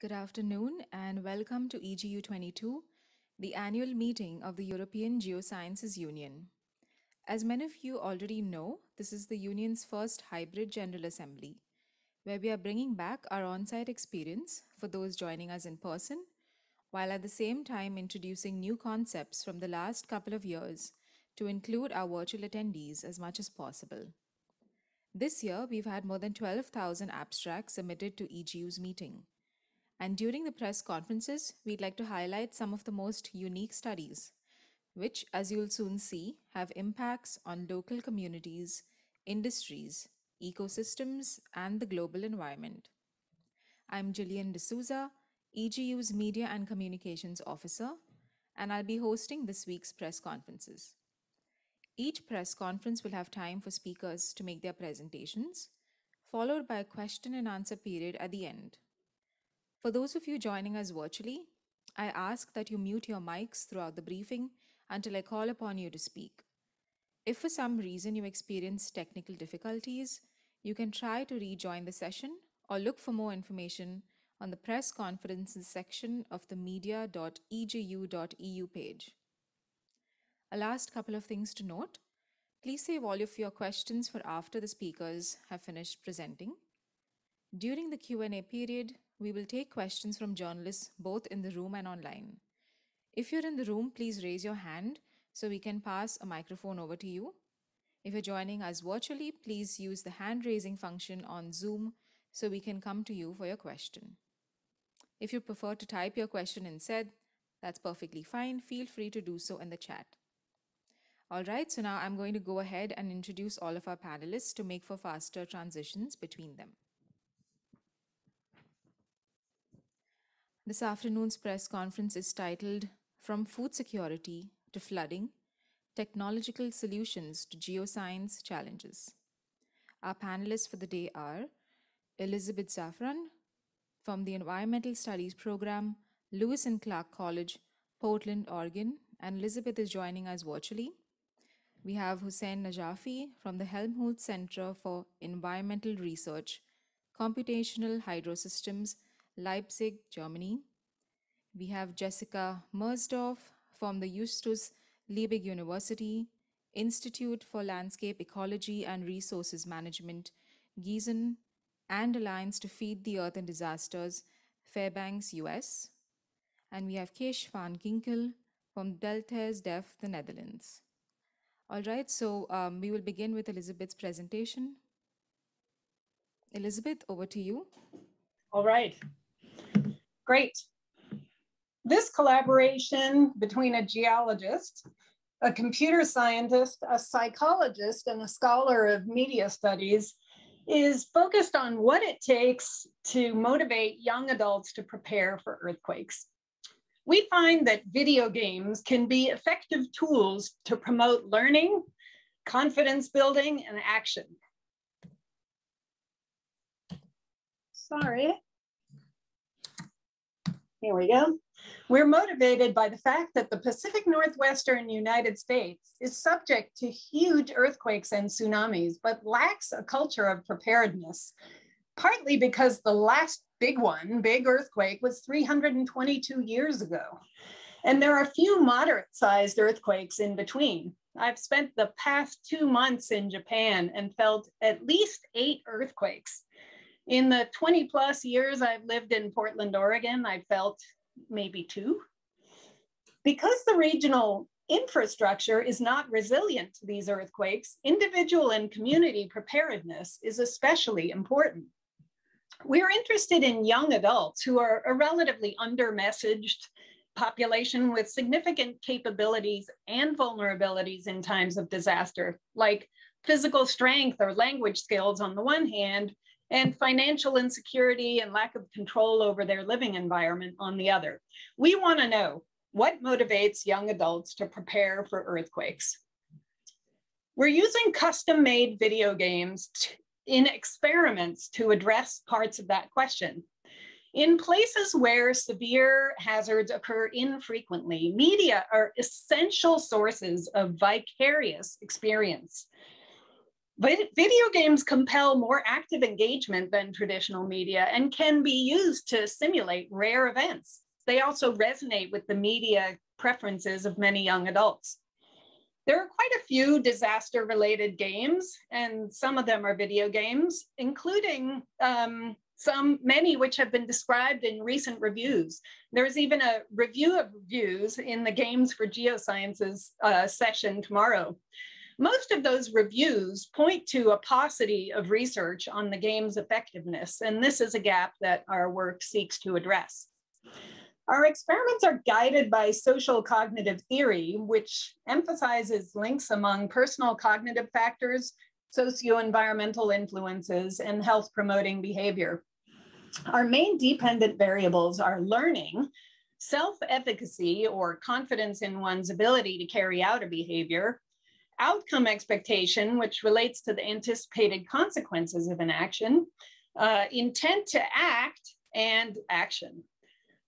Good afternoon and welcome to EGU 22, the annual meeting of the European Geosciences Union. As many of you already know, this is the Union's first hybrid General Assembly, where we are bringing back our on site experience for those joining us in person, while at the same time introducing new concepts from the last couple of years to include our virtual attendees as much as possible. This year, we've had more than 12,000 abstracts submitted to EGU's meeting. And during the press conferences, we'd like to highlight some of the most unique studies, which, as you'll soon see, have impacts on local communities, industries, ecosystems, and the global environment. I'm Gillian D'Souza, EGU's Media and Communications Officer, and I'll be hosting this week's press conferences. Each press conference will have time for speakers to make their presentations, followed by a question and answer period at the end. For those of you joining us virtually, I ask that you mute your mics throughout the briefing until I call upon you to speak. If for some reason you experience technical difficulties, you can try to rejoin the session or look for more information on the press conferences section of the media.egu.eu page. A last couple of things to note. Please save all of your questions for after the speakers have finished presenting. During the Q&A period, we will take questions from journalists both in the room and online. If you're in the room, please raise your hand so we can pass a microphone over to you. If you're joining us virtually, please use the hand raising function on Zoom so we can come to you for your question. If you prefer to type your question instead, that's perfectly fine. Feel free to do so in the chat. All right, so now I'm going to go ahead and introduce all of our panelists to make for faster transitions between them. This afternoon's press conference is titled From Food Security to Flooding Technological Solutions to Geoscience Challenges. Our panelists for the day are Elizabeth Safran from the Environmental Studies Program, Lewis and Clark College, Portland, Oregon, and Elizabeth is joining us virtually. We have Husain Najafi from the Helmholtz Center for Environmental Research, Computational Hydrosystems Leipzig, Germany. We have Jessica Moersdorf from the Justus Liebig University, Institute for Landscape Ecology and Resources Management, Gießen, and Alliance to Feed the Earth in Disasters, Fairbanks, US. And we have Kees van Ginkel from Deltares Delft, the Netherlands. All right, so um, we will begin with Elizabeth's presentation. Elizabeth, over to you. All right. Great. This collaboration between a geologist, a computer scientist, a psychologist, and a scholar of media studies is focused on what it takes to motivate young adults to prepare for earthquakes. We find that video games can be effective tools to promote learning, confidence building, and action. Sorry. Here we go. We're motivated by the fact that the Pacific Northwestern United States is subject to huge earthquakes and tsunamis, but lacks a culture of preparedness, partly because the last big one, big earthquake, was 322 years ago. And there are a few moderate sized earthquakes in between. I've spent the past two months in Japan and felt at least eight earthquakes. In the 20 plus years I've lived in Portland, Oregon, I felt maybe two. Because the regional infrastructure is not resilient to these earthquakes, individual and community preparedness is especially important. We're interested in young adults who are a relatively under-messaged population with significant capabilities and vulnerabilities in times of disaster, like physical strength or language skills on the one hand, and financial insecurity and lack of control over their living environment on the other. We want to know what motivates young adults to prepare for earthquakes. We're using custom made video games in experiments to address parts of that question. In places where severe hazards occur infrequently, media are essential sources of vicarious experience. Video games compel more active engagement than traditional media and can be used to simulate rare events. They also resonate with the media preferences of many young adults. There are quite a few disaster related games, and some of them are video games, including um, some, many which have been described in recent reviews. There's even a review of reviews in the Games for Geosciences uh, session tomorrow. Most of those reviews point to a paucity of research on the game's effectiveness, and this is a gap that our work seeks to address. Our experiments are guided by social cognitive theory, which emphasizes links among personal cognitive factors, socio-environmental influences, and health promoting behavior. Our main dependent variables are learning, self-efficacy or confidence in one's ability to carry out a behavior, outcome expectation, which relates to the anticipated consequences of an action, uh, intent to act, and action.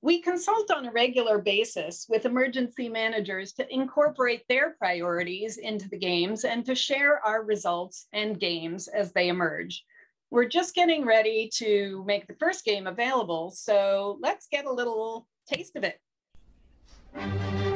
We consult on a regular basis with emergency managers to incorporate their priorities into the games and to share our results and games as they emerge. We're just getting ready to make the first game available, so let's get a little taste of it.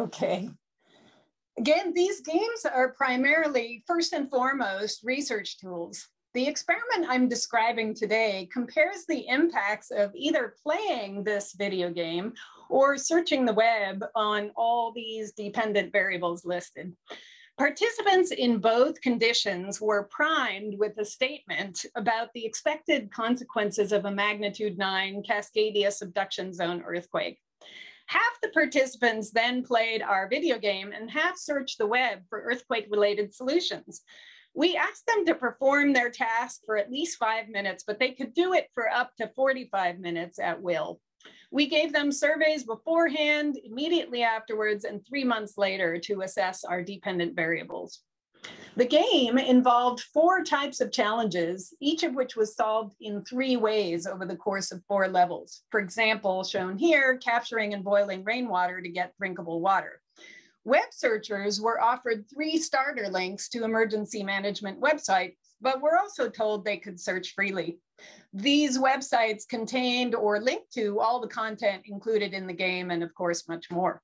Okay. Again, these games are primarily, first and foremost, research tools. The experiment I'm describing today compares the impacts of either playing this video game or searching the web on all these dependent variables listed. Participants in both conditions were primed with a statement about the expected consequences of a magnitude 9 Cascadia subduction zone earthquake. Half the participants then played our video game and half searched the web for earthquake related solutions. We asked them to perform their task for at least five minutes, but they could do it for up to 45 minutes at will. We gave them surveys beforehand, immediately afterwards, and three months later to assess our dependent variables. The game involved four types of challenges, each of which was solved in three ways over the course of four levels. For example, shown here, capturing and boiling rainwater to get drinkable water. Web searchers were offered three starter links to emergency management websites, but were also told they could search freely. These websites contained or linked to all the content included in the game and of course much more.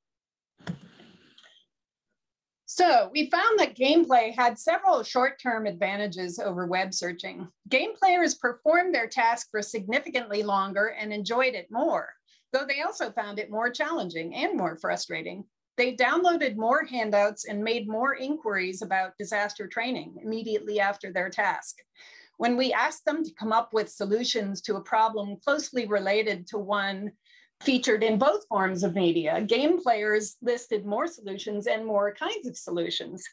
So we found that gameplay had several short-term advantages over web searching. Game players performed their task for significantly longer and enjoyed it more, though they also found it more challenging and more frustrating. They downloaded more handouts and made more inquiries about disaster training immediately after their task. When we asked them to come up with solutions to a problem closely related to one featured in both forms of media. Game players listed more solutions and more kinds of solutions.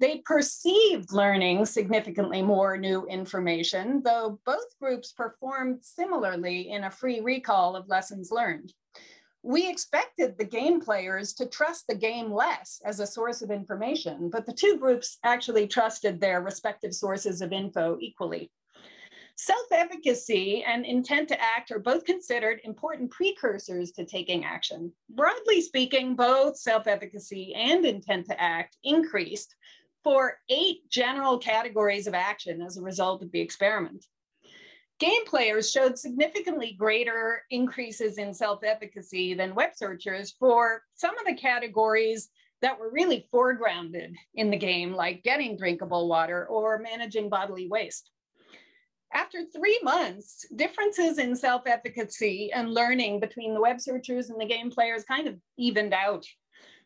They perceived learning significantly more new information, though both groups performed similarly in a free recall of lessons learned. We expected the game players to trust the game less as a source of information, but the two groups actually trusted their respective sources of info equally. Self-efficacy and intent to act are both considered important precursors to taking action. Broadly speaking, both self-efficacy and intent to act increased for eight general categories of action as a result of the experiment. Game players showed significantly greater increases in self-efficacy than web searchers for some of the categories that were really foregrounded in the game, like getting drinkable water or managing bodily waste. After three months, differences in self-efficacy and learning between the web searchers and the game players kind of evened out.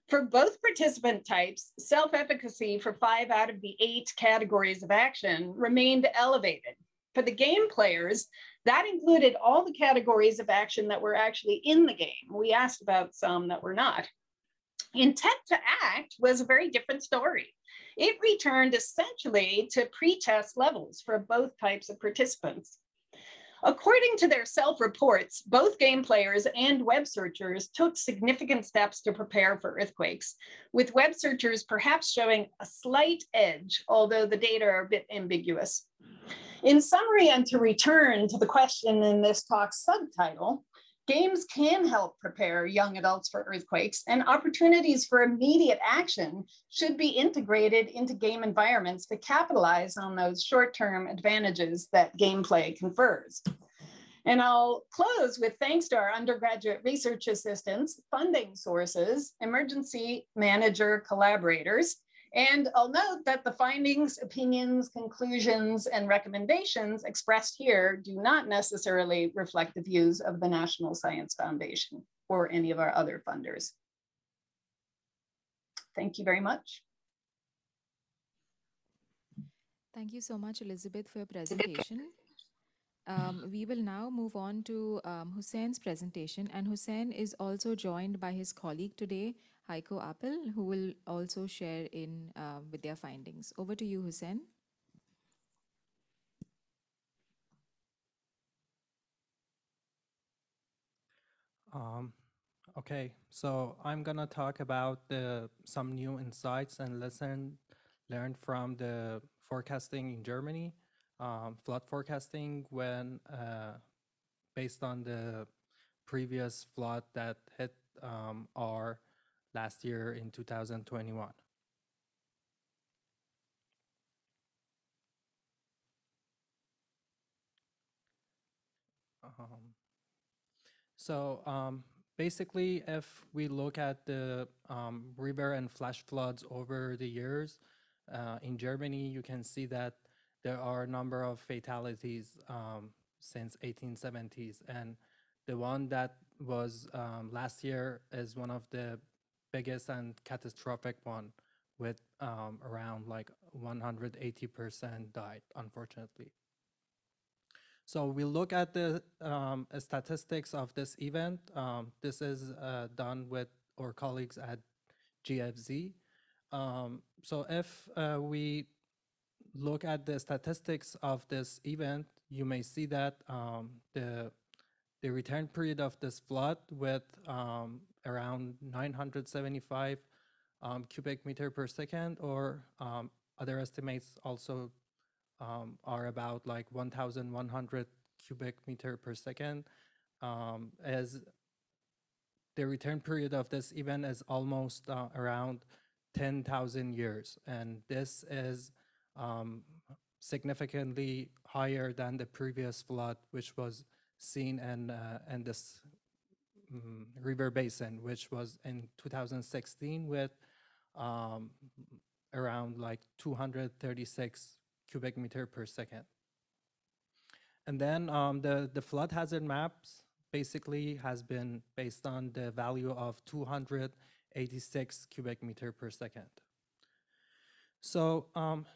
For both participant types, self-efficacy for five out of the eight categories of action remained elevated. For the game players, that included all the categories of action that were actually in the game. We asked about some that were not. Intent to act was a very different story. It returned essentially to pre-test levels for both types of participants. According to their self-reports, both game players and web searchers took significant steps to prepare for earthquakes, with web searchers perhaps showing a slight edge, although the data are a bit ambiguous. In summary, and to return to the question in this talk's subtitle, Games can help prepare young adults for earthquakes and opportunities for immediate action should be integrated into game environments to capitalize on those short-term advantages that gameplay confers. And I'll close with thanks to our undergraduate research assistants, funding sources, emergency manager collaborators, and I'll note that the findings, opinions, conclusions, and recommendations expressed here do not necessarily reflect the views of the National Science Foundation or any of our other funders. Thank you very much. Thank you so much, Elizabeth, for your presentation. Um, we will now move on to um, Husain's presentation, and Husain is also joined by his colleague today, Heiko Appel, who will also share in uh, with their findings. Over to you, Husain. Um, okay, so I'm gonna talk about the, some new insights and lessons learned from the forecasting in Germany, um, flood forecasting when uh, based on the previous flood that hit um, Ahr last year in 2021. Um, so um, basically, if we look at the um, river and flash floods over the years, uh, in Germany, you can see that there are a number of fatalities um, since 1870s. And the one that was um, last year is one of the biggest and catastrophic one with um, around like 180% died, unfortunately. So we look at the um, statistics of this event. Um, this is uh, done with our colleagues at GFZ. Um, so if uh, we look at the statistics of this event, you may see that um, the the return period of this flood with um, around 975 um, cubic meter per second, or um, other estimates also um, are about like 1,100 cubic meter per second. Um, as the return period of this event is almost uh, around 10,000 years, and this is um, significantly higher than the previous flood, which was seen in, uh, in this um, river basin, which was in 2016 with um, around like 236 cubic meter per second. And then um, the, the flood hazard maps basically has been based on the value of 286 cubic meter per second. So um,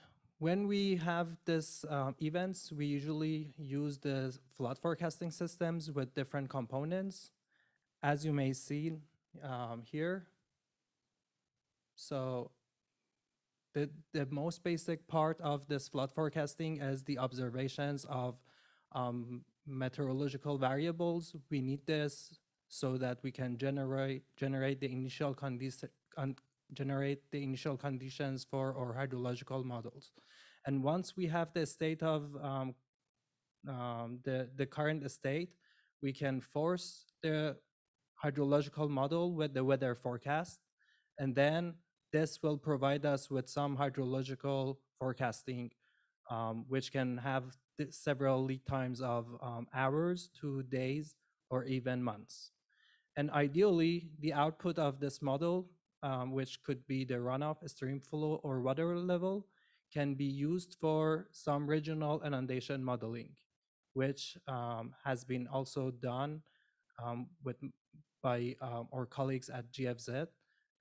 when we have this um, events, we usually use the flood forecasting systems with different components as you may see um, here. So the, the most basic part of this flood forecasting is the observations of um, meteorological variables. We need this so that we can generate generate the initial condition generate the initial conditions for our hydrological models. And once we have the state of um, um, the the current state, we can force the hydrological model with the weather forecast. And then this will provide us with some hydrological forecasting, um, which can have several lead times of um, hours to days or even months. And ideally, the output of this model, um, which could be the runoff, stream flow, or water level, can be used for some regional inundation modeling, which um, has been also done um, with by um, our colleagues at GFZ,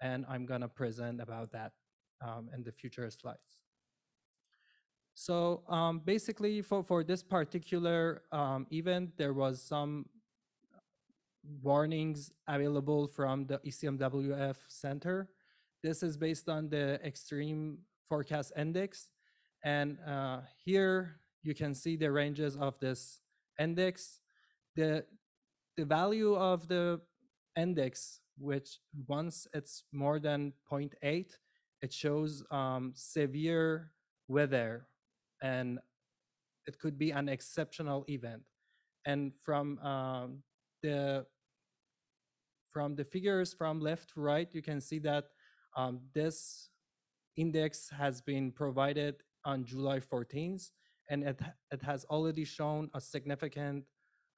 and I'm gonna present about that um, in the future slides. So um, basically, for, for this particular um, event, there was some warnings available from the ECMWF Center. This is based on the Extreme Forecast Index. And uh, here you can see the ranges of this index. The, the value of the index, which once it's more than 0.8, it shows um, severe weather and it could be an exceptional event. And from um, the from the figures from left to right, you can see that um, this index has been provided on July 14th, and it, it has already shown a significant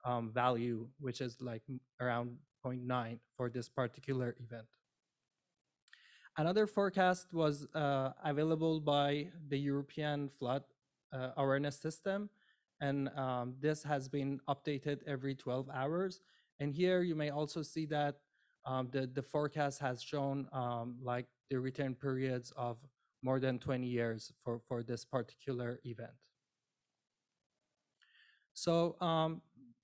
um, value, which is like around 0.9 for this particular event. Another forecast was uh, available by the European Flood uh, Awareness System, and um, this has been updated every 12 hours. And here you may also see that um, the, the forecast has shown um, like the return periods of more than 20 years for, for this particular event. So um,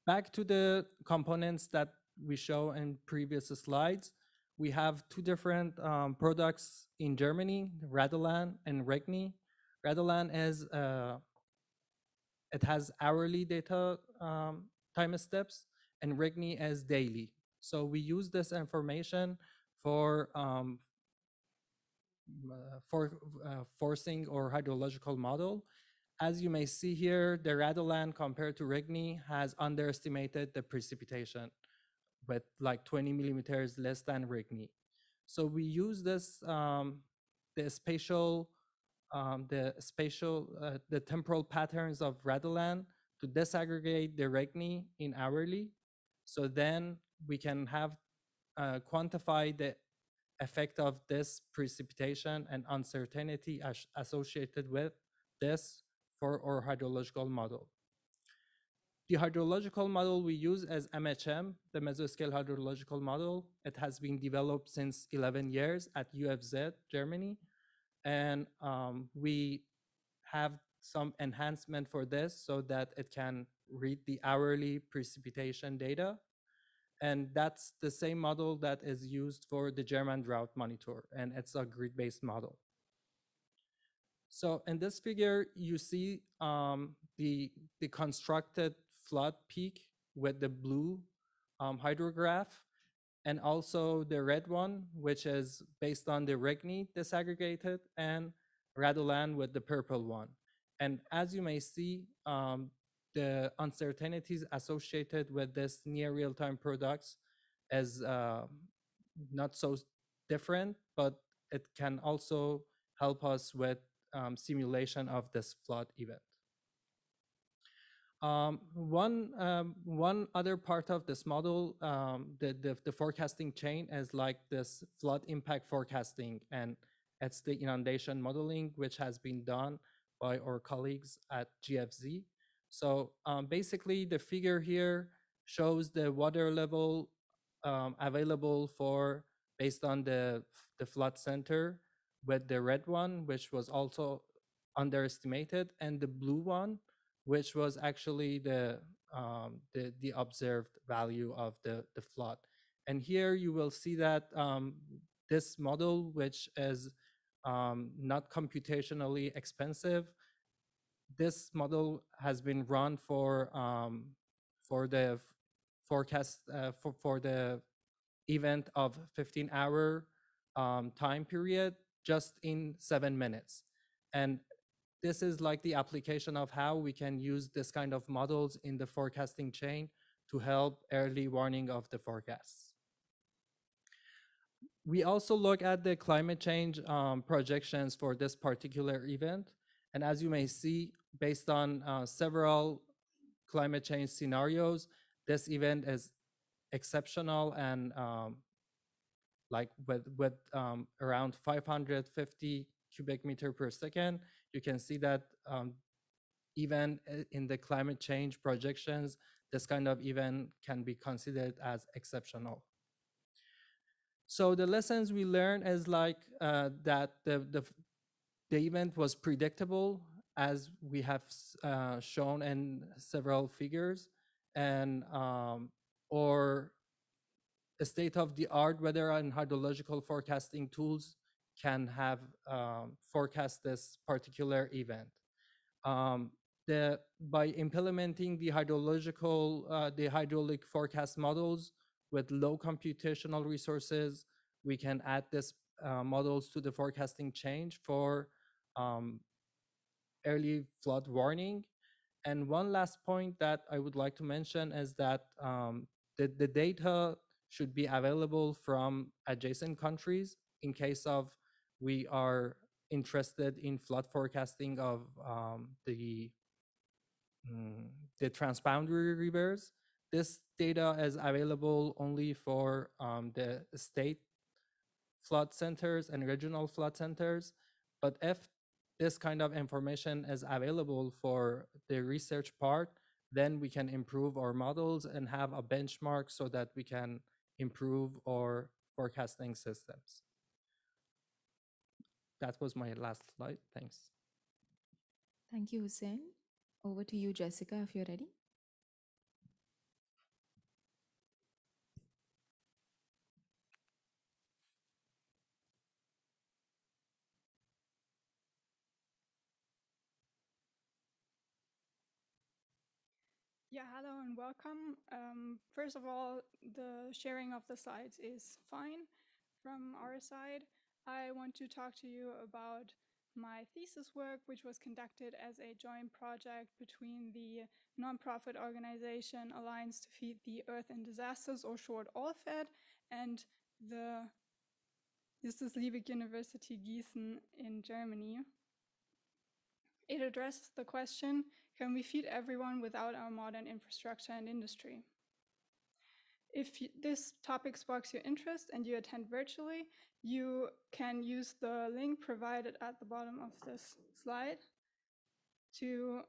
back to the components that we show in previous slides. We have two different um, products in Germany, Radolan and Regni. Radolan is, uh, it has hourly data um, time steps and Regni is daily. So we use this information for um, for uh, forcing or hydrological model. As you may see here, the Radolan compared to Regni has underestimated the precipitation with like 20 millimeters less than Regni. So we use this, um, the spatial, um, the spatial, uh, the temporal patterns of Radolan to disaggregate the Regni in hourly. So then we can have uh, quantify the effect of this precipitation and uncertainty as- associated with this for our hydrological model. The hydrological model we use is MHM, the mesoscale hydrological model. It has been developed since 11 years at UFZ, Germany. And um, we have some enhancement for this so that it can read the hourly precipitation data. And that's the same model that is used for the German drought monitor, and it's a grid-based model. So in this figure, you see um, the, the constructed flood peak with the blue um, hydrograph, and also the red one, which is based on the Regni disaggregated, and Radolan with the purple one. And as you may see, um, the uncertainties associated with this near real-time products is uh, not so different, but it can also help us with um, simulation of this flood event. Um, one um, one other part of this model, um, the, the the forecasting chain is like this flood impact forecasting, and it's the inundation modeling, which has been done by our colleagues at GFZ. So um, basically, the figure here shows the water level um, available for based on the the flood center, with the red one, which was also underestimated, and the blue one, which was actually the um, the the observed value of the the flood. And here you will see that um, this model, which is um, not computationally expensive, this model has been run for um, for the forecast uh, for for the event of 15 hour um, time period just in seven minutes and this is like the application of how we can use this kind of models in the forecasting chain to help early warning of the forecasts we also look at the climate change um, projections for this particular event. And as you may see, based on uh, several climate change scenarios, this event is exceptional and um, like with, with um, around 550 cubic meter per second, you can see that um, even in the climate change projections, this kind of event can be considered as exceptional. So the lessons we learned is like uh, that the, the, the event was predictable as we have uh, shown in several figures and um, or state of the art weather and hydrological forecasting tools can have um, forecast this particular event. Um, the, by implementing the hydrological, uh, the hydraulic forecast models with low computational resources, we can add this uh, models to the forecasting change for um, early flood warning. And one last point that I would like to mention is that um, the, the data should be available from adjacent countries in case of we are interested in flood forecasting of um, the mm, the transboundary rivers. This data is available only for um, the state flood centers and regional flood centers. But if this kind of information is available for the research part, then we can improve our models and have a benchmark so that we can improve our forecasting systems. That was my last slide. Thanks. Thank you, Husain. Over to you, Jessica, if you're ready. Yeah, hello and welcome. Um, first of all, the sharing of the slides is fine from our side. I want to talk to you about my thesis work, which was conducted as a joint project between the nonprofit organization Alliance to Feed the Earth in Disasters, or short ALLFED, and the Justus Liebig University Gießen in Germany. It addresses the question can we feed everyone without our modern infrastructure and industry? If this topic sparks your interest and you attend virtually, you can use the link provided at the bottom of this slide to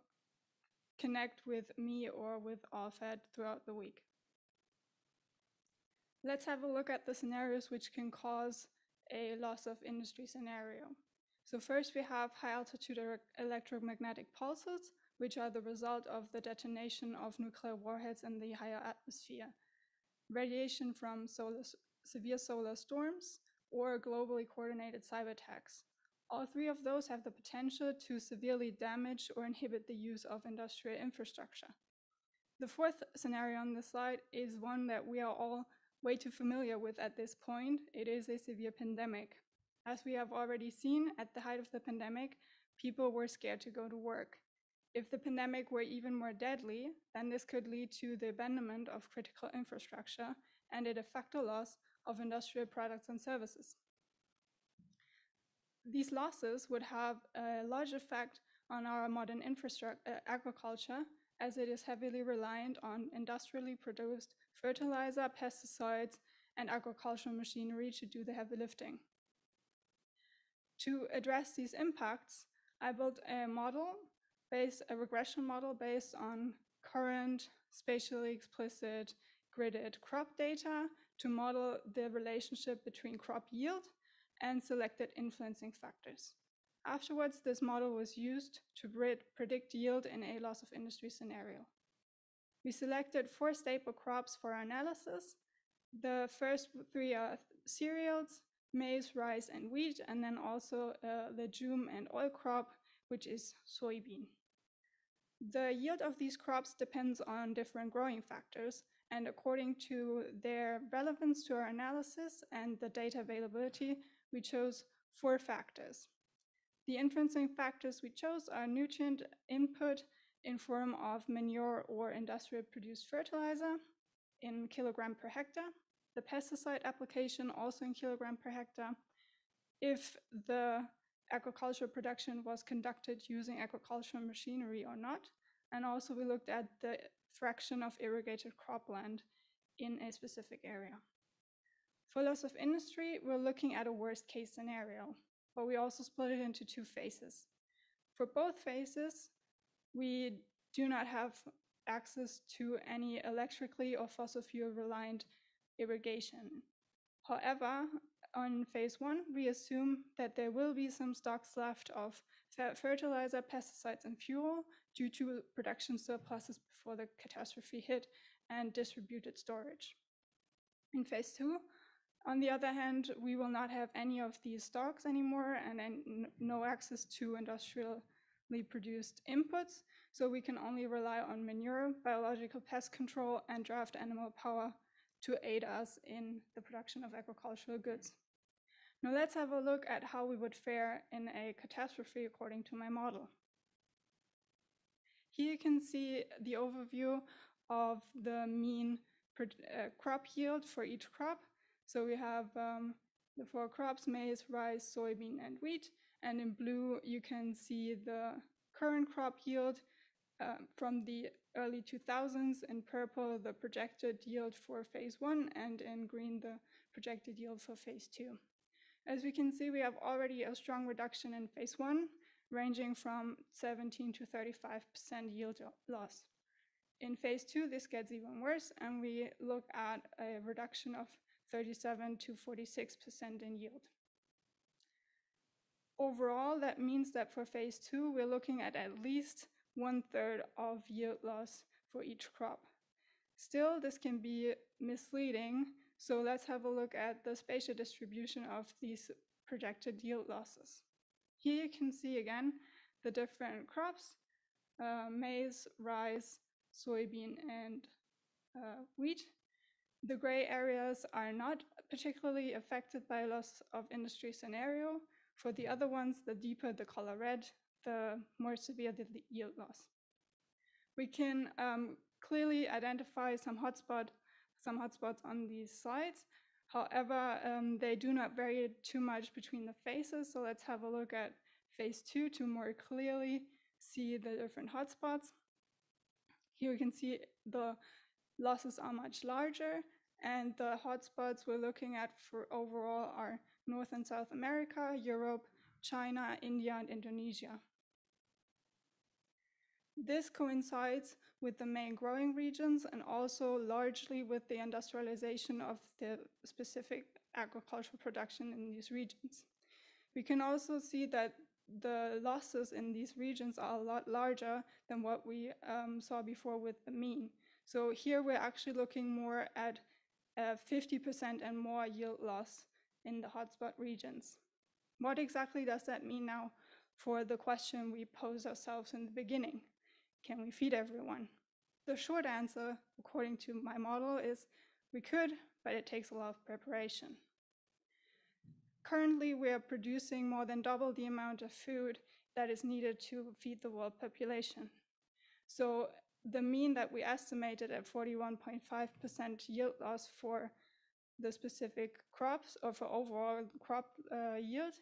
connect with me or with ALLFED throughout the week. Let's have a look at the scenarios which can cause a loss of industry scenario. So first we have high altitude electromagnetic pulses, which are the result of the detonation of nuclear warheads in the higher atmosphere, radiation from solar, severe solar storms, or globally coordinated cyber attacks. All three of those have the potential to severely damage or inhibit the use of industrial infrastructure. The fourth scenario on this slide is one that we are all way too familiar with at this point. It is a severe pandemic. As we have already seen, at the height of the pandemic, people were scared to go to work. If the pandemic were even more deadly, then this could lead to the abandonment of critical infrastructure and a de facto loss of industrial products and services. These losses would have a large effect on our modern infrastructure uh, agriculture as it is heavily reliant on industrially produced fertilizer, pesticides, and agricultural machinery to do the heavy lifting. To address these impacts, I built a model a regression model based on current spatially explicit gridded crop data to model the relationship between crop yield and selected influencing factors. Afterwards, this model was used to predict yield in a loss of industry scenario. We selected four staple crops for our analysis. The first three are cereals, maize, rice, and wheat, and then also a legume and oil crop, which is soybean. The yield of these crops depends on different growing factors, and according to their relevance to our analysis and the data availability, we chose four factors. The influencing factors we chose are nutrient input in form of manure or industrial produced fertilizer in kilogram per hectare, the pesticide application also in kilogram per hectare, if the agricultural production was conducted using agricultural machinery or not. And also we looked at the fraction of irrigated cropland in a specific area. For loss of industry, we're looking at a worst case scenario, but we also split it into two phases. For both phases, we do not have access to any electrically or fossil fuel reliant irrigation. However, on phase one, we assume that there will be some stocks left of fertilizer, pesticides, and fuel due to production surpluses before the catastrophe hit and distributed storage. In phase two, on the other hand, we will not have any of these stocks anymore and no access to industrially produced inputs. So we can only rely on manure, biological pest control, and draft animal power to aid us in the production of agricultural goods. Now let's have a look at how we would fare in a catastrophe according to my model. Here you can see the overview of the mean uh, crop yield for each crop. So we have um, the four crops, maize, rice, soybean, and wheat. And in blue, you can see the current crop yield uh, from the early 2000s. In purple, the projected yield for phase one, and in green, the projected yield for phase two. As we can see, we have already a strong reduction in phase one, ranging from 17 to 35% yield loss. In phase two, this gets even worse, and we look at a reduction of 37 to 46% in yield. Overall, that means that for phase two, we're looking at at least one third of yield loss for each crop. Still, this can be misleading, so let's have a look at the spatial distribution of these projected yield losses. Here you can see again the different crops, uh, maize, rice, soybean, and uh, wheat. The gray areas are not particularly affected by loss of industry scenario. For the other ones, the deeper the color red, the more severe the yield loss. We can um, clearly identify some hotspot, some hotspots on these slides. However, um, they do not vary too much between the phases. So let's have a look at phase two to more clearly see the different hotspots. Here we can see the losses are much larger and the hotspots we're looking at for overall are North and South America, Europe, China, India, and Indonesia. This coincides with the main growing regions and also largely with the industrialization of the specific agricultural production in these regions. We can also see that the losses in these regions are a lot larger than what we um, saw before with the mean. So here we're actually looking more at 50% and more yield loss in the hotspot regions. What exactly does that mean now for the question we posed ourselves in the beginning? Can we feed everyone? The short answer, according to my model, is we could, but it takes a lot of preparation. Currently, we are producing more than double the amount of food that is needed to feed the world population. So the mean that we estimated at 41.5% yield loss for the specific crops or for overall crop uh, yield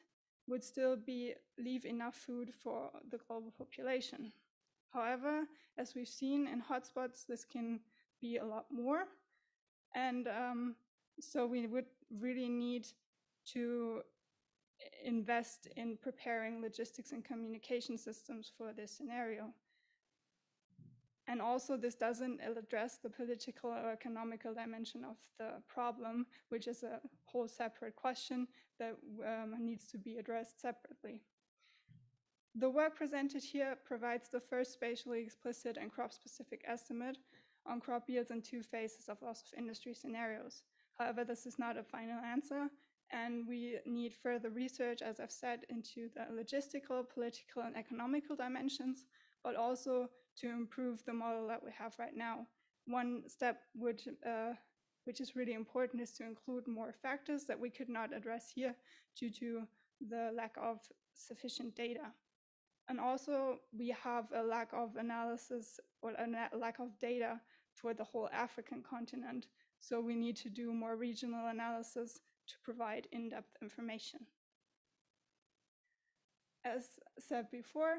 would still be leave enough food for the global population. However, as we've seen in hotspots, this can be a lot more. And um, so we would really need to invest in preparing logistics and communication systems for this scenario. And also, this doesn't address the political or economical dimension of the problem, which is a whole separate question that um, needs to be addressed separately. The work presented here provides the first spatially explicit and crop-specific estimate on crop yields in two phases of loss of industry scenarios. However, this is not a final answer, and we need further research, as I've said, into the logistical, political, and economical dimensions, but also to improve the model that we have right now. One step which, uh, which is really important is to include more factors that we could not address here due to the lack of sufficient data. And also, we have a lack of analysis or a lack of data for the whole African continent. So we need to do more regional analysis to provide in-depth information. As said before,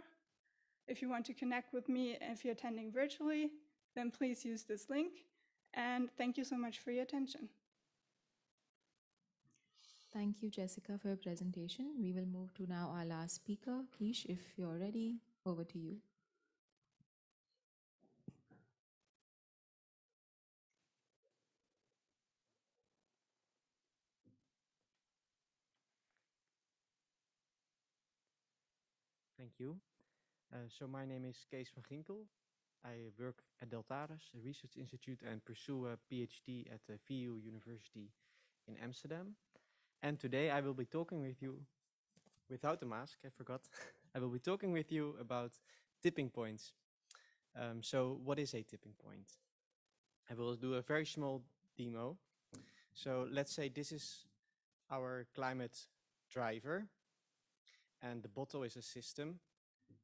if you want to connect with me if you're attending virtually, then please use this link. And thank you so much for your attention. Thank you, Jessica, for your presentation. We will move to now our last speaker. Kees, if you're ready, over to you. Thank you. Uh, so my name is Kees van Ginkel. I work at Deltares, a research institute, and pursue a PhD at the VU University in Amsterdam. And today I will be talking with you, without the mask, I forgot. I will be talking with you about tipping points. Um, so what is a tipping point? I will do a very small demo. So let's say this is our climate driver and the bottle is a system.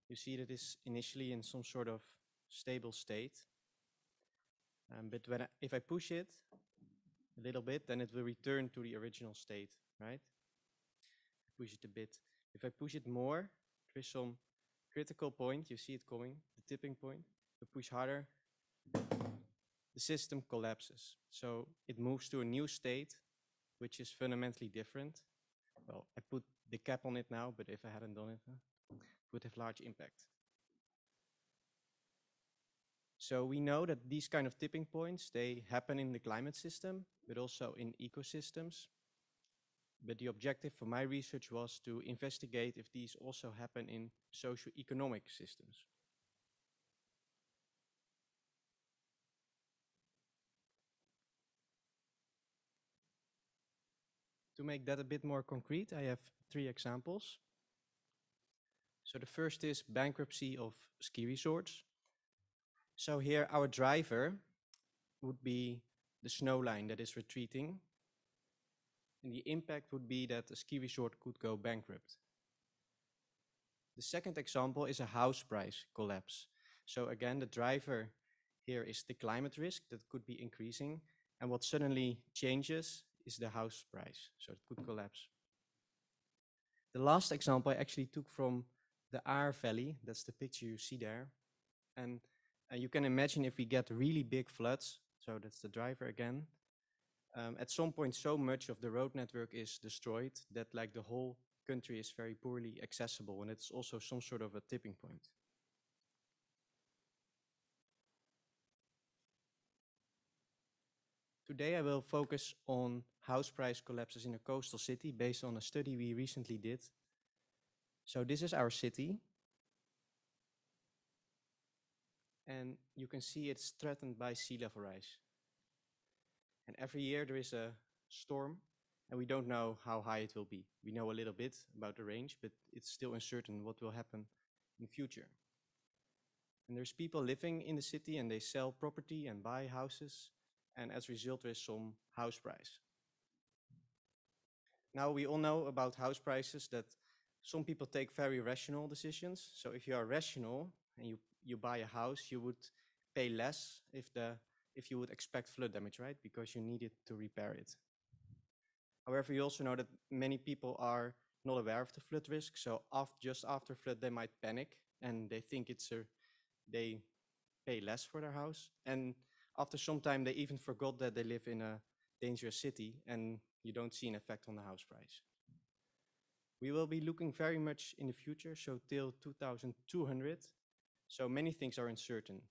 You see that is initially in some sort of stable state. Um, but when I, if I push it a little bit, then it will return to the original state, right? Push it a bit. If I push it more, there is some critical point. You see it coming, the tipping point. If I push harder, the system collapses. So it moves to a new state, which is fundamentally different. Well, I put the cap on it now, but if I hadn't done it, it would have large impact. So we know that these kind of tipping points, they happen in the climate system, but also in ecosystems. But the objective for my research was to investigate if these also happen in socio-economic systems. To make that a bit more concrete, I have three examples. So the first is bankruptcy of ski resorts. So here our driver would be the snow line that is retreating. And the impact would be that a ski resort could go bankrupt. The second example is a house price collapse. So again, the driver here is the climate risk that could be increasing. And what suddenly changes is the house price. So it could collapse. The last example I actually took from the Ahr Valley. That's the picture you see there. And uh, you can imagine if we get really big floods, so that's the driver again, um, at some point so much of the road network is destroyed that like the whole country is very poorly accessible and it's also some sort of a tipping point. Today I will focus on house price collapses in a coastal city based on a study we recently did. So this is our city. And you can see it's threatened by sea level rise. And every year there is a storm and we don't know how high it will be. We know a little bit about the range, but it's still uncertain what will happen in the future. And there's people living in the city and they sell property and buy houses and as a result there is some house price. Now we all know about house prices that some people take very rational decisions. So if you are rational and you, you buy a house, you would pay less if, the, if you would expect flood damage, right? Because you needed to repair it. However, you also know that many people are not aware of the flood risk. So just after flood, they might panic and they think it's a, they pay less for their house. And after some time, they even forgot that they live in a dangerous city and you don't see an effect on the house price. We will be looking very much in the future, so till 2200. So many things are uncertain.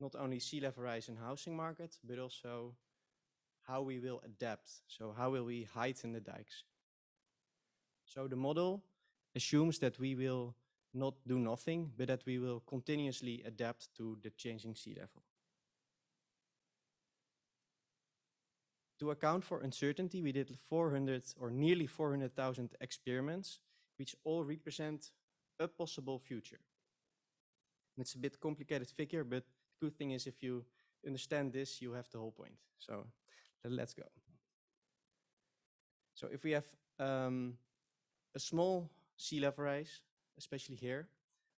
Not only sea level rise in housing market, but also how we will adapt. So how will we heighten the dikes? So the model assumes that we will not do nothing, but that we will continuously adapt to the changing sea level. To account for uncertainty, we did 400 or nearly 400,000 experiments, which all represent a possible future. It's a bit complicated figure, but good thing is if you understand this, you have the whole point. So let's go. So if we have um, a small sea level rise, especially here,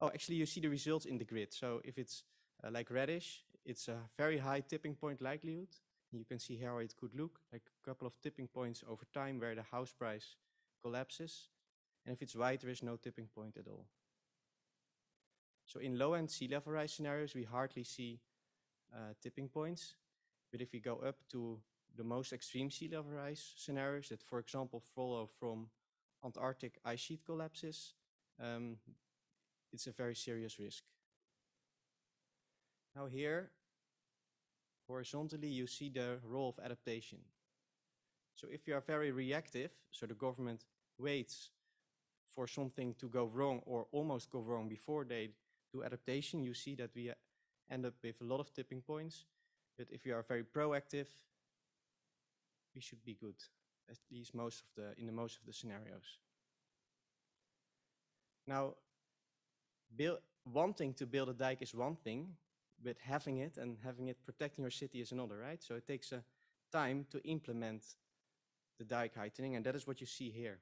oh, actually you see the results in the grid. So if it's uh, like reddish, it's a very high tipping point likelihood. You can see how it could look, like a couple of tipping points over time where the house price collapses. And if it's white, there is no tipping point at all. So in low-end sea level rise scenarios, we hardly see uh, tipping points. But if we go up to the most extreme sea level rise scenarios that, for example, follow from Antarctic ice sheet collapses, um, it's a very serious risk. Now here, horizontally, you see the role of adaptation. So if you are very reactive, so the government waits for something to go wrong or almost go wrong before they do adaptation, you see that we uh, end up with a lot of tipping points. But if you are very proactive, we should be good, at least most of the in the most of the scenarios. Now, build, wanting to build a dike is one thing, but having it and having it protecting your city is another, right? So it takes a time to implement the dike heightening, and that is what you see here,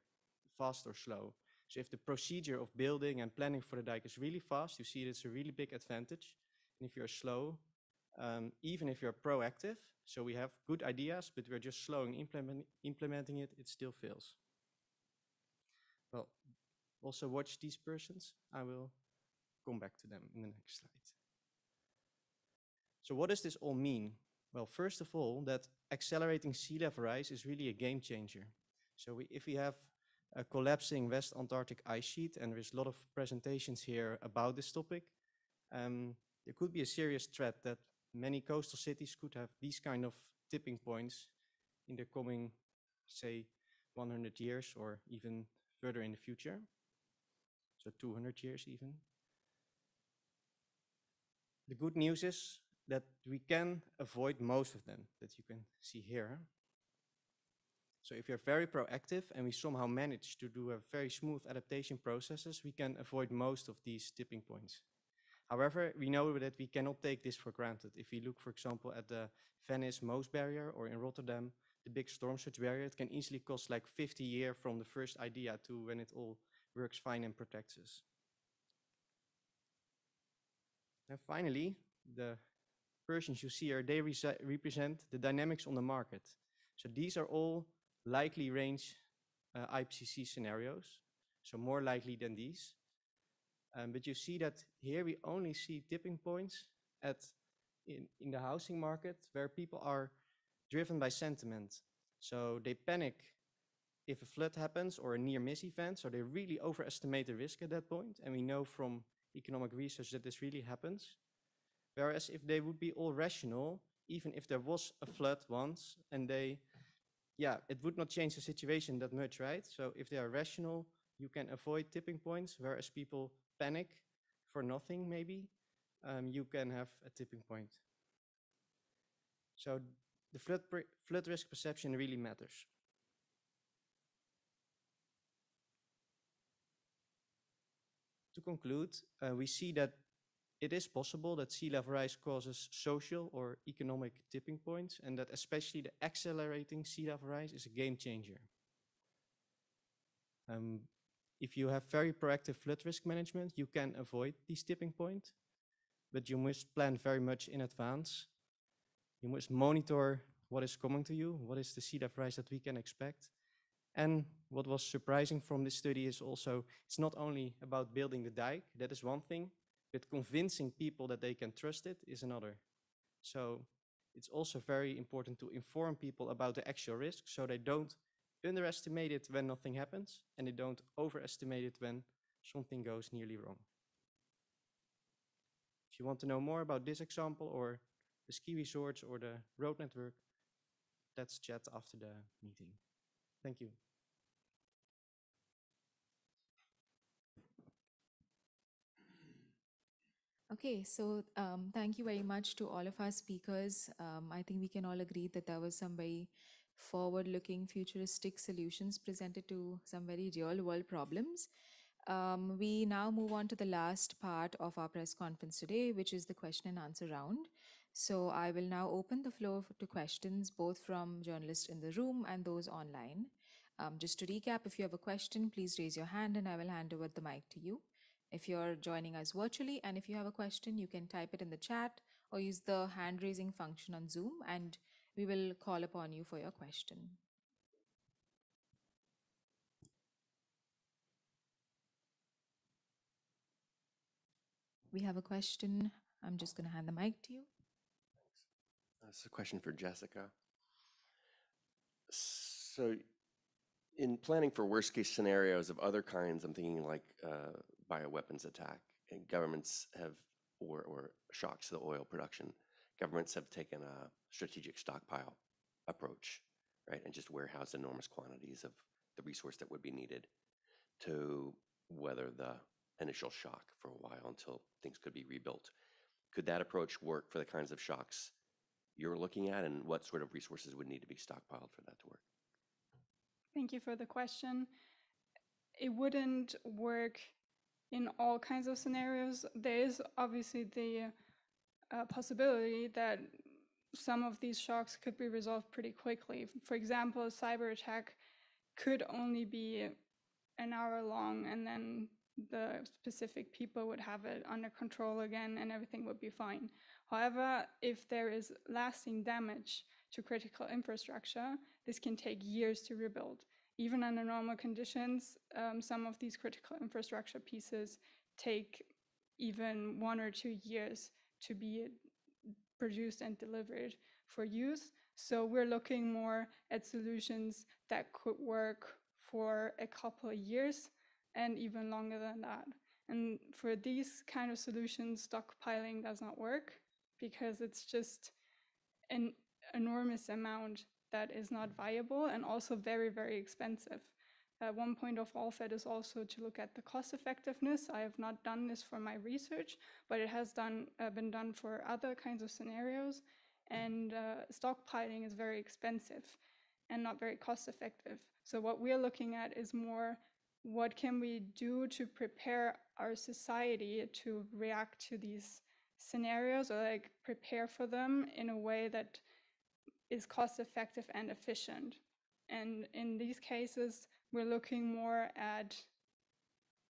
fast or slow. So if the procedure of building and planning for the dike is really fast, you see it's a really big advantage. And if you're slow, um, even if you're proactive, so we have good ideas, but we're just slow in implement, implementing it, it still fails. Well, also watch these persons. I will come back to them in the next slide. So what does this all mean? Well, first of all, that accelerating sea level rise is really a game changer. So we, if we have a collapsing West Antarctic ice sheet, and there's a lot of presentations here about this topic, um, there could be a serious threat that many coastal cities could have these kind of tipping points in the coming, say, 100 years or even further in the future. So 200 years even. The good news is that we can avoid most of them that you can see here. So if you're very proactive and we somehow manage to do a very smooth adaptation processes, we can avoid most of these tipping points. However, we know that we cannot take this for granted. If we look, for example, at the Venice MOSE barrier or in Rotterdam, the big storm surge barrier, it can easily cost like 50 years from the first idea to when it all works fine and protects us. And finally, the Persons you see here, they represent the dynamics on the market. So these are all likely range uh, IPCC scenarios, so more likely than these. Um, but you see that here we only see tipping points at in, in the housing market where people are driven by sentiment. So they panic if a flood happens or a near miss event, so they really overestimate the risk at that point. And we know from economic research that this really happens. Whereas if they would be all rational, even if there was a flood once and they, yeah, it would not change the situation that much, right? So if they are rational, you can avoid tipping points, whereas people panic for nothing, maybe, um, you can have a tipping point. So the flood, flood risk perception really matters. To conclude, uh, we see that it is possible that sea level rise causes social or economic tipping points and that especially the accelerating sea level rise is a game changer. Um, if you have very proactive flood risk management, you can avoid these tipping points, but you must plan very much in advance. You must monitor what is coming to you, what is the sea level rise that we can expect. And what was surprising from this study is also, it's not only about building the dike, that is one thing, but convincing people that they can trust it is another. So it's also very important to inform people about the actual risk so they don't underestimate it when nothing happens and they don't overestimate it when something goes nearly wrong. If you want to know more about this example or the ski resorts or the road network, let's chat after the meeting. Thank you. Okay, so um, thank you very much to all of our speakers. Um, I think we can all agree that there was some very forward-looking, futuristic solutions presented to some very real-world problems. Um, we now move on to the last part of our press conference today, which is the question and answer round. So I will now open the floor to questions, both from journalists in the room and those online. Um, just to recap, if you have a question, please raise your hand and I will hand over the mic to you if you're joining us virtually. And if you have a question, you can type it in the chat or use the hand raising function on Zoom and we will call upon you for your question. We have a question. I'm just going to hand the mic to you. This is a question for Jessica. So, in planning for worst case scenarios of other kinds, I'm thinking like uh, bioweapons attack, and governments have, or, or shocks to the oil production, governments have taken a strategic stockpile approach, right? And just warehouse enormous quantities of the resource that would be needed to weather the initial shock for a while until things could be rebuilt. Could that approach work for the kinds of shocks you're looking at, and what sort of resources would need to be stockpiled for that to work? Thank you for the question. It wouldn't work in all kinds of scenarios. There is obviously the uh, possibility that some of these shocks could be resolved pretty quickly. For example, a cyber attack could only be an hour long and then the specific people would have it under control again and everything would be fine. However, if there is lasting damage to critical infrastructure, this can take years to rebuild. Even under normal conditions, um, some of these critical infrastructure pieces take even one or two years to be produced and delivered for use. So we're looking more at solutions that could work for a couple of years and even longer than that. And for these kind of solutions, stockpiling does not work because it's just an enormous amount that is not viable and also very, very expensive. Uh, one point of ALLFED is also to look at the cost effectiveness. I have not done this for my research, but it has done uh, been done for other kinds of scenarios. And uh, stockpiling is very expensive and not very cost effective. So what we're looking at is more what can we do to prepare our society to react to these scenarios or like prepare for them in a way that is cost effective and efficient. And in these cases, we're looking more at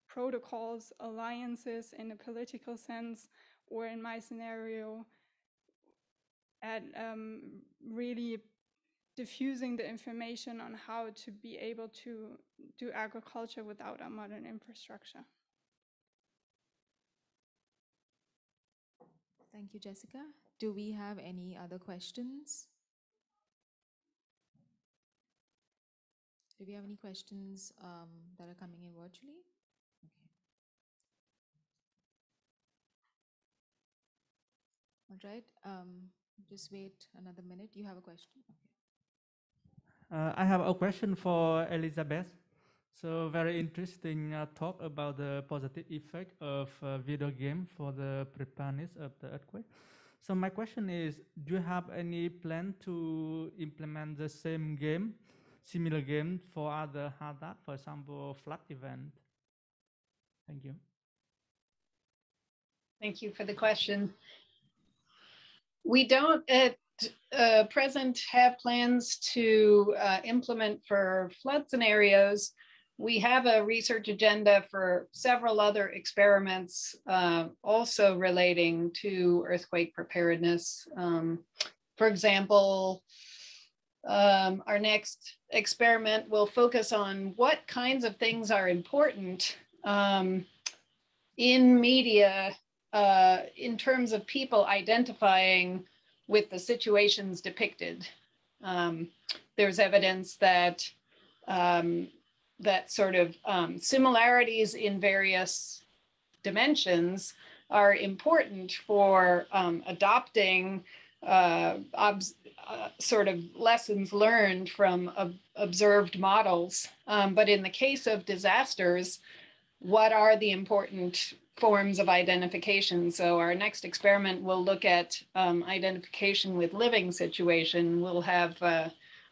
protocols, alliances in a political sense, or in my scenario, at um, really diffusing the information on how to be able to do agriculture without a modern infrastructure. Thank you, Jessica. Do we have any other questions? Do we have any questions um, that are coming in virtually? Okay. All right. Um, just wait another minute. You have a question? Okay. Uh, I have a question for Elizabeth. So very interesting uh, talk about the positive effect of uh, video game for the preparedness of the earthquake. So my question is, do you have any plan to implement the same game, similar game for other hazard, for example, flood event? Thank you. Thank you for the question. We don't at uh, present have plans to uh, implement for flood scenarios. We have a research agenda for several other experiments uh, also relating to earthquake preparedness. Um, for example, um, our next experiment will focus on what kinds of things are important um, in media uh, in terms of people identifying with the situations depicted. Um, there's evidence that um, that sort of um, similarities in various dimensions are important for um, adopting uh, uh, sort of lessons learned from ob observed models. Um, but in the case of disasters, what are the important forms of identification. So our next experiment will look at um, identification with living situation. We'll have uh,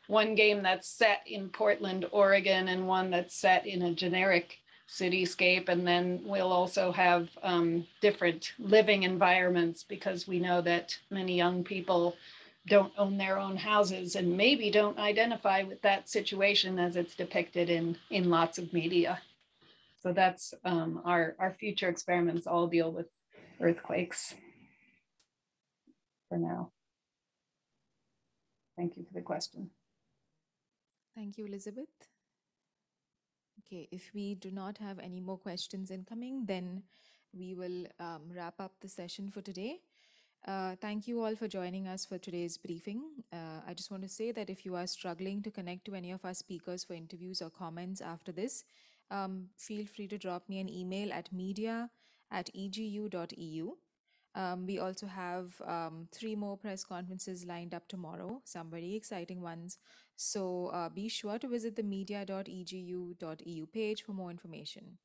one game that's set in Portland, Oregon, and one that's set in a generic cityscape. And then we'll also have um, different living environments because we know that many young people don't own their own houses and maybe don't identify with that situation as it's depicted in, in lots of media. So that's um, our, our future experiments all deal with earthquakes for now. Thank you for the question. Thank you, Elizabeth. Okay, if we do not have any more questions incoming, then we will um, wrap up the session for today. Uh, thank you all for joining us for today's briefing. Uh, I just want to say that if you are struggling to connect to any of our speakers for interviews or comments after this, um, feel free to drop me an email at media at egu.eu. Um, we also have um, three more press conferences lined up tomorrow, some very exciting ones. So uh, be sure to visit the media.egu.eu page for more information.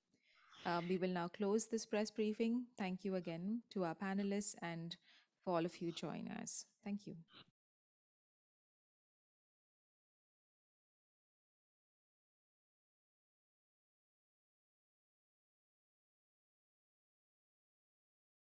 Um, we will now close this press briefing. Thank you again to our panelists and for all of you joining us. Thank you.